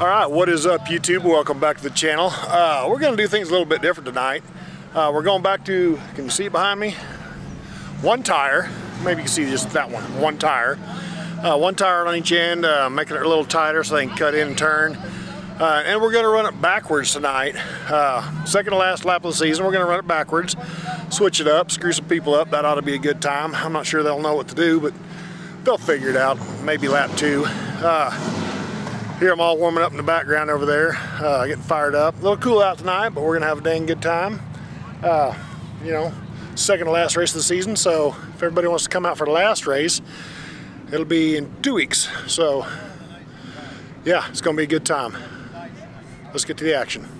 All right, what is up YouTube? Welcome back to the channel. Uh, we're gonna do things a little bit different tonight. Uh, we're going back to, can you see it behind me? One tire, maybe you can see just that one, one tire. Uh, one tire on each end, uh, making it a little tighter so they can cut in and turn. Uh, and we're gonna run it backwards tonight. Uh, second to last lap of the season, we're gonna run it backwards, switch it up, screw some people up. That ought to be a good time. I'm not sure they'll know what to do, but they'll figure it out. Maybe lap two. Here I'm all warming up in the background over there, uh, getting fired up. A little cool out tonight, but we're gonna have a dang good time. Uh, you know, second to last race of the season, so if everybody wants to come out for the last race, it'll be in two weeks. So, yeah, it's gonna be a good time. Let's get to the action.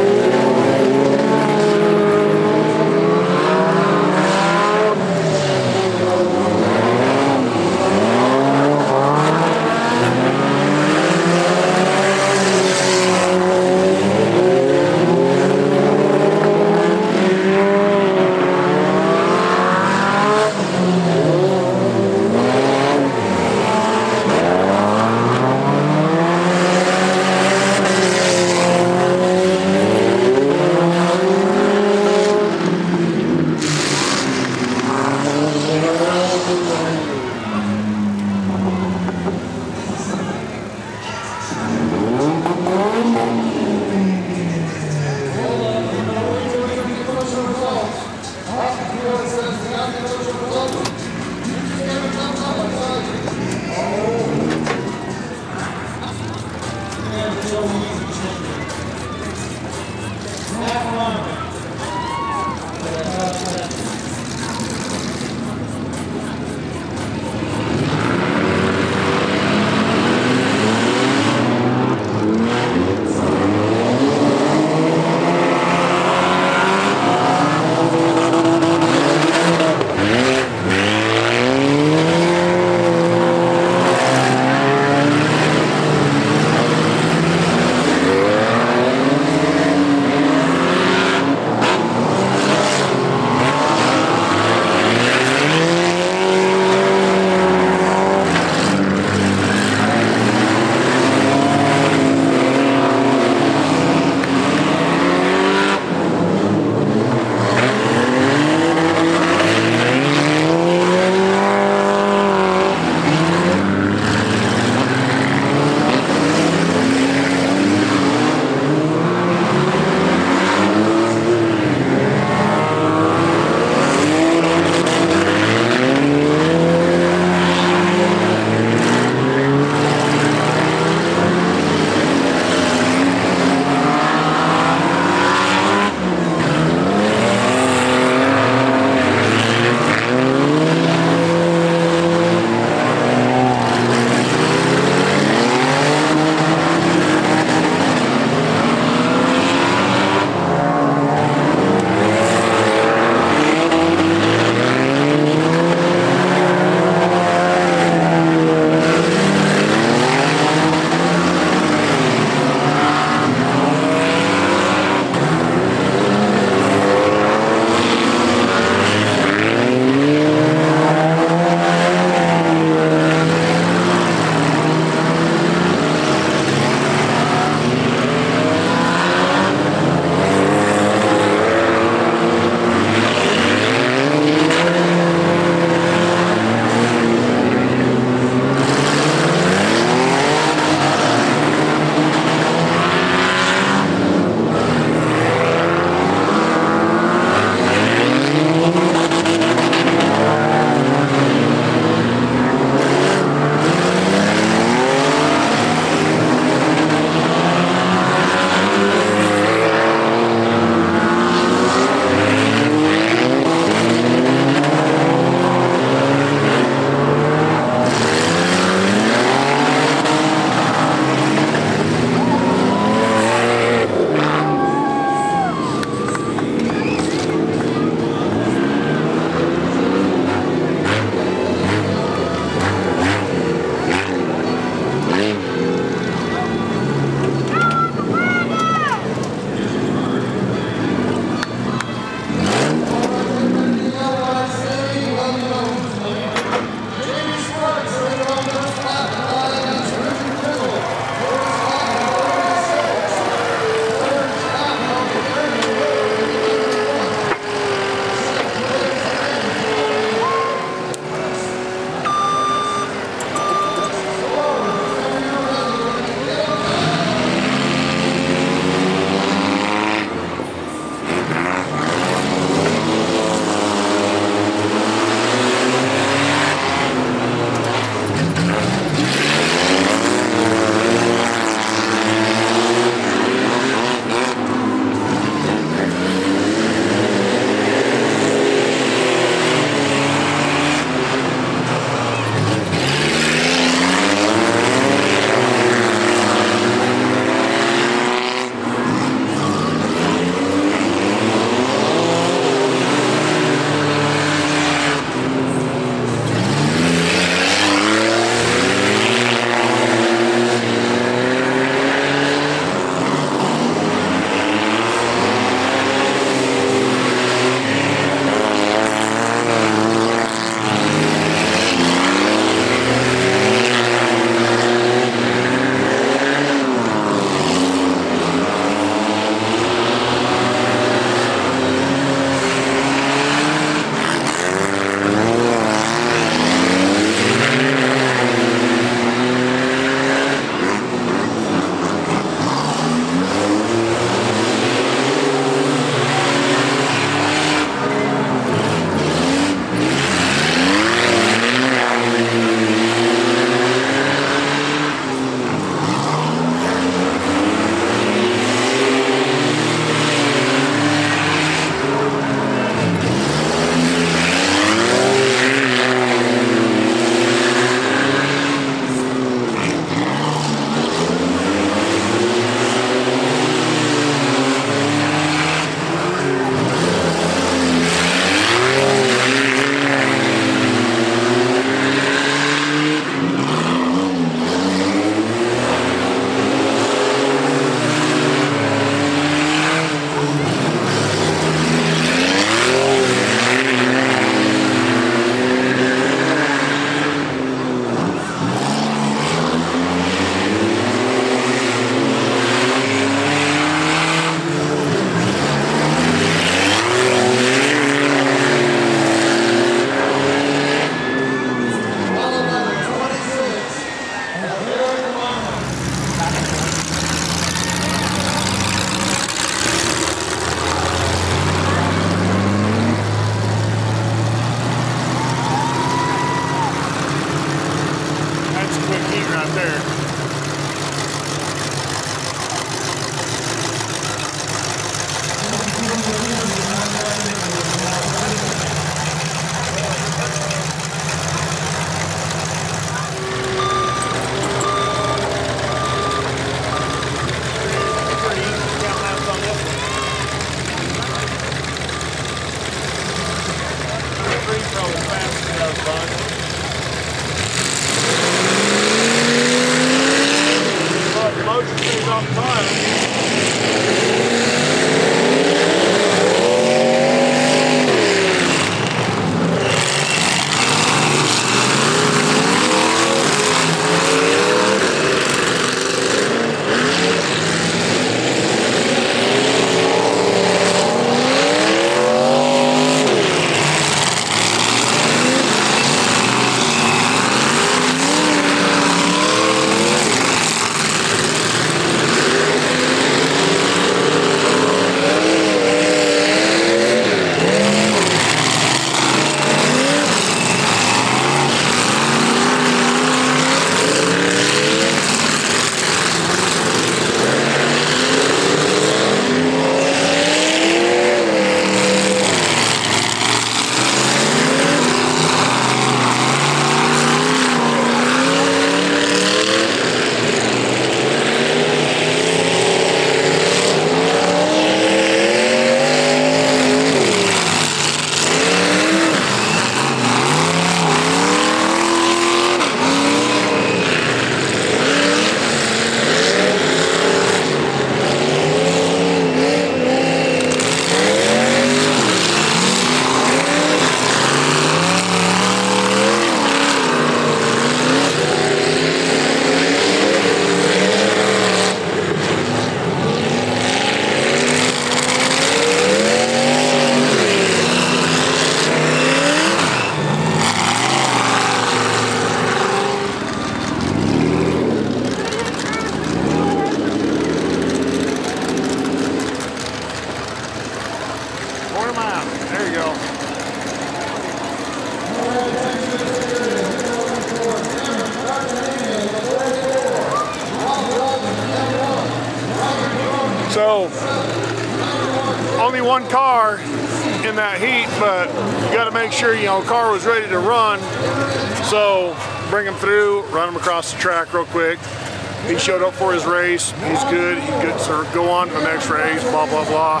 Showed up for his race. He's good. He to go on to the next race, blah, blah, blah.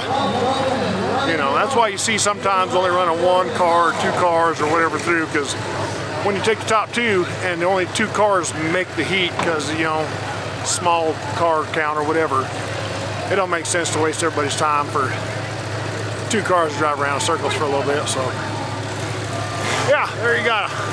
You know, that's why you see sometimes only running one car or two cars or whatever through because when you take the top two and the only two cars make the heat because, you know, small car count or whatever, it don't make sense to waste everybody's time for two cars to drive around in circles for a little bit. So, yeah, there you go.